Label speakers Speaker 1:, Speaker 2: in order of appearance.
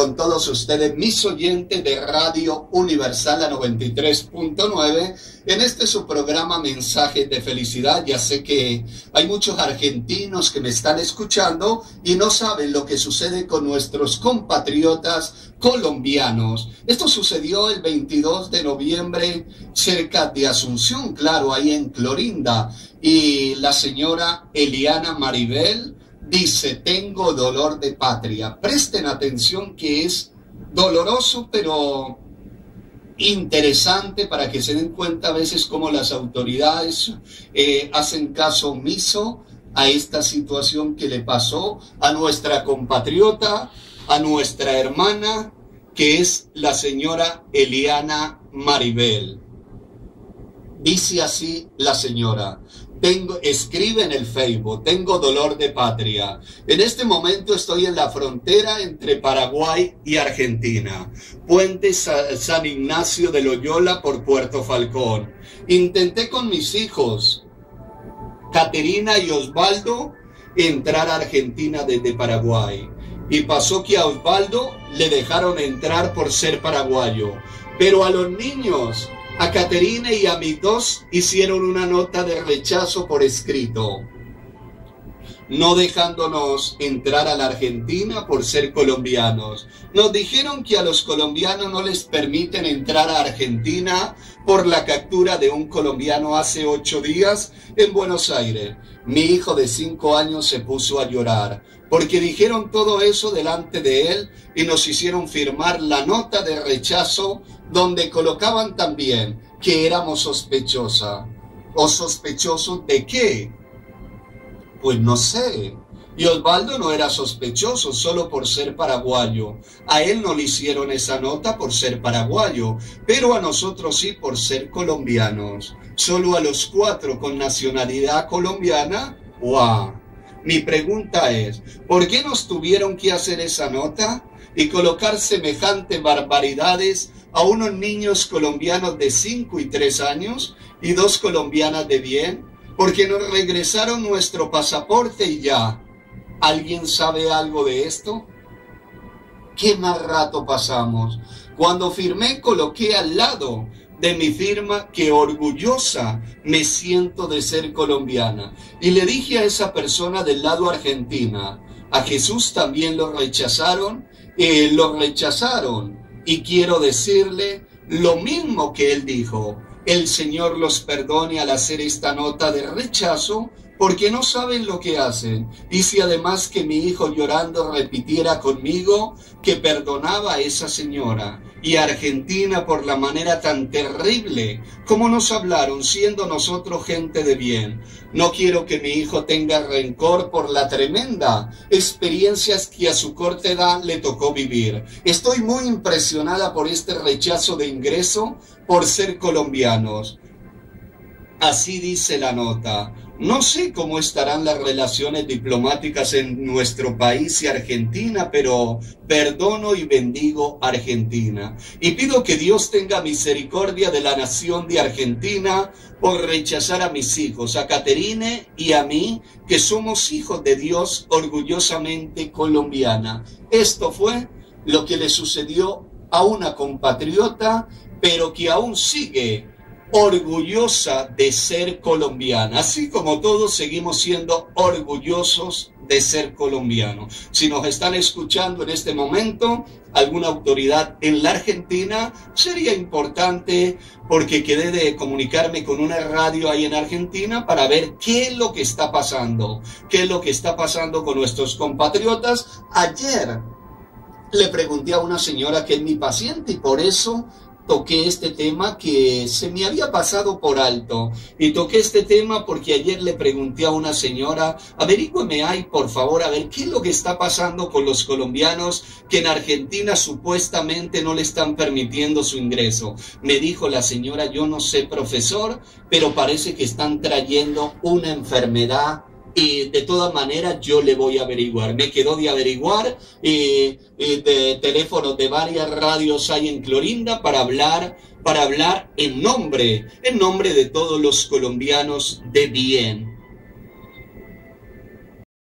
Speaker 1: con todos ustedes, mis oyentes de Radio Universal a 93.9, en este su programa Mensajes de Felicidad. Ya sé que hay muchos argentinos que me están escuchando y no saben lo que sucede con nuestros compatriotas colombianos. Esto sucedió el 22 de noviembre cerca de Asunción, claro, ahí en Clorinda. Y la señora Eliana Maribel, dice, tengo dolor de patria. Presten atención que es doloroso, pero interesante para que se den cuenta a veces cómo las autoridades eh, hacen caso omiso a esta situación que le pasó a nuestra compatriota, a nuestra hermana, que es la señora Eliana Maribel. Dice así la señora, tengo, escribe en el Facebook, tengo dolor de patria. En este momento estoy en la frontera entre Paraguay y Argentina. Puente San Ignacio de Loyola por Puerto Falcón. Intenté con mis hijos, Caterina y Osvaldo, entrar a Argentina desde Paraguay. Y pasó que a Osvaldo le dejaron entrar por ser paraguayo. Pero a los niños a Caterina y a mis dos hicieron una nota de rechazo por escrito, no dejándonos entrar a la Argentina por ser colombianos. Nos dijeron que a los colombianos no les permiten entrar a Argentina por la captura de un colombiano hace ocho días en Buenos Aires. Mi hijo de cinco años se puso a llorar porque dijeron todo eso delante de él y nos hicieron firmar la nota de rechazo donde colocaban también que éramos sospechosa. ¿O sospechosos de qué? Pues no sé. Y Osvaldo no era sospechoso solo por ser paraguayo. A él no le hicieron esa nota por ser paraguayo, pero a nosotros sí por ser colombianos. Solo a los cuatro con nacionalidad colombiana, ¡guau! Mi pregunta es, ¿por qué nos tuvieron que hacer esa nota y colocar semejantes barbaridades a unos niños colombianos de 5 y 3 años y dos colombianas de bien, porque nos regresaron nuestro pasaporte y ya. ¿Alguien sabe algo de esto? ¿Qué más rato pasamos? Cuando firmé coloqué al lado de mi firma que orgullosa me siento de ser colombiana. Y le dije a esa persona del lado argentina, a Jesús también lo rechazaron, eh, lo rechazaron y quiero decirle lo mismo que él dijo. El Señor los perdone al hacer esta nota de rechazo porque no saben lo que hacen. Dice además que mi hijo llorando repitiera conmigo que perdonaba a esa señora y Argentina por la manera tan terrible como nos hablaron, siendo nosotros gente de bien. No quiero que mi hijo tenga rencor por la tremenda experiencias que a su corta edad le tocó vivir. Estoy muy impresionada por este rechazo de ingreso por ser colombianos. Así dice la nota. No sé cómo estarán las relaciones diplomáticas en nuestro país y Argentina, pero perdono y bendigo Argentina. Y pido que Dios tenga misericordia de la nación de Argentina por rechazar a mis hijos, a Caterine y a mí, que somos hijos de Dios orgullosamente colombiana. Esto fue lo que le sucedió a una compatriota, pero que aún sigue orgullosa de ser colombiana, así como todos seguimos siendo orgullosos de ser colombianos. Si nos están escuchando en este momento, alguna autoridad en la Argentina, sería importante porque quedé de comunicarme con una radio ahí en Argentina para ver qué es lo que está pasando, qué es lo que está pasando con nuestros compatriotas. Ayer le pregunté a una señora que es mi paciente y por eso toqué este tema que se me había pasado por alto. Y toqué este tema porque ayer le pregunté a una señora, averígüeme ahí, por favor, a ver qué es lo que está pasando con los colombianos que en Argentina supuestamente no le están permitiendo su ingreso. Me dijo la señora, yo no sé, profesor, pero parece que están trayendo una enfermedad y de todas maneras yo le voy a averiguar. Me quedó de averiguar y, de teléfonos de varias radios hay en Clorinda para hablar, para hablar en nombre, en nombre de todos los colombianos de bien.